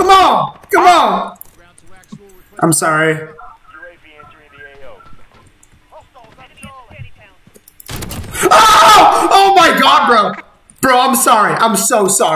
Come on! Come on! I'm sorry. Oh! Oh my god, bro! Bro, I'm sorry. I'm so sorry.